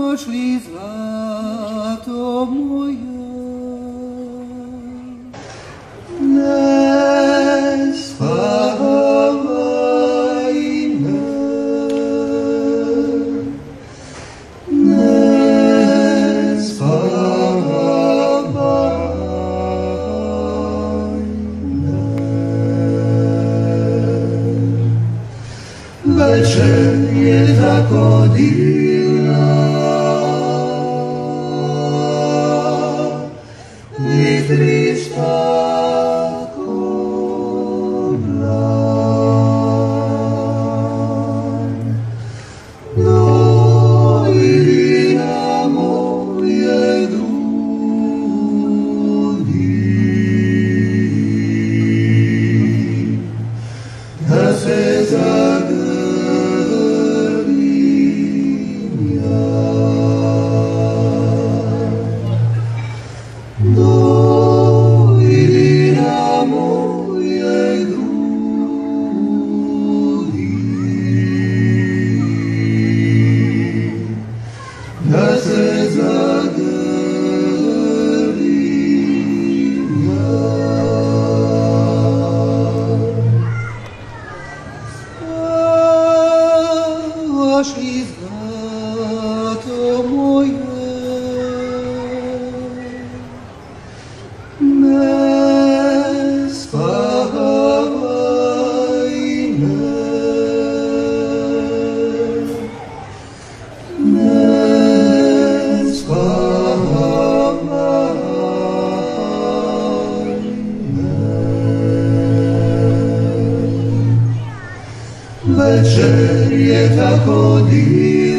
Пошли злато моє, Bačen je tako divno злато моє, не спавай не спавай Вечер є tako divna,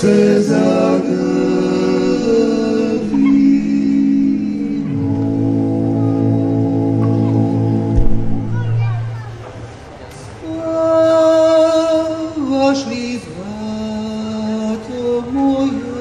se zagavimo. Vaš li, brato mojo,